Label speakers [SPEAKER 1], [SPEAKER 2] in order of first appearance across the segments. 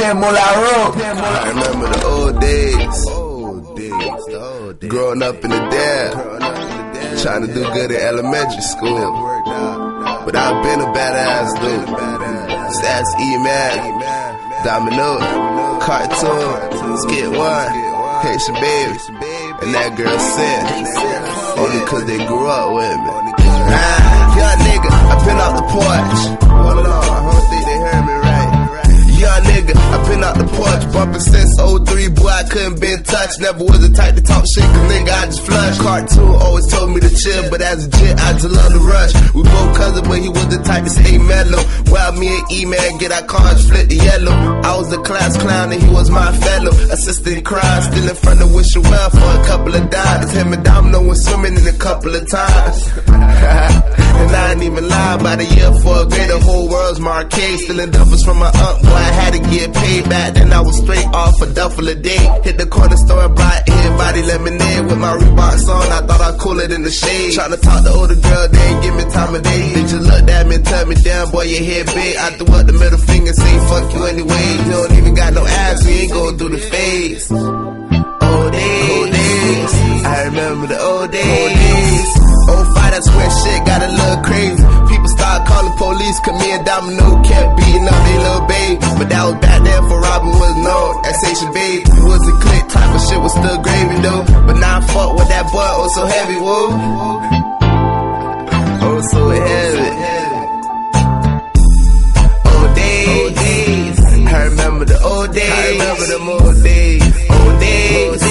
[SPEAKER 1] I remember the old days. Old days, old days. Growing up in the dad. Trying to do good in elementary school. But I've been a badass dude. Stats E-Man. Domino. Cartoon. Skit One. Haitian Baby. And that girl Sin. Only cause they grew up with me. Ah, young nigga, I been out the porch. Porch, bumping since 03, boy, I couldn't been touched. Never was the type to talk shit, cause nigga, I just flushed. Cartoon always told me to chill, but as a jit, I just love the rush. We both cousins, but he was the type to stay mellow. While me and E-Man get our cars flipped to yellow. I was the class clown and he was my fellow. Assistant crime, still in front of Wish well for a couple of dimes. Him and Domino was swimming in a couple of times. and I ain't even lie, about a year for a grade, the whole world's. Stealing duffers from my aunt, boy, I had to get paid back. Then I was straight off a duffel a day. Hit the corner store and bought everybody lemonade with my Reeboks on. I thought I'd cool it in the shade. Tryna talk to older girl, they ain't give me time of day. They just looked at me and tell me, damn, boy, your head big. I threw up the middle finger, say fuck you anyway. You don't even got no ass, we ain't going through the phase. Old days, old days. I remember the old days. Police, cause me and Domino kept beating up they little babe. But that was back then for Robin was known as Asian babe. It was a click type of shit was still gravy though. But now I fuck with that boy, oh so heavy, whoa. Oh so heavy. Old days. I remember the old days. I remember the old days. Old days.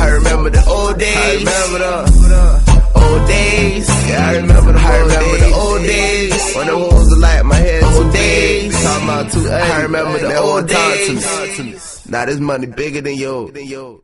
[SPEAKER 1] I remember the old days. I remember the old days. Yeah, I remember the I remember the old days. When the hoes like my head old days. Talking about two I remember the old days. Now this money bigger than yo.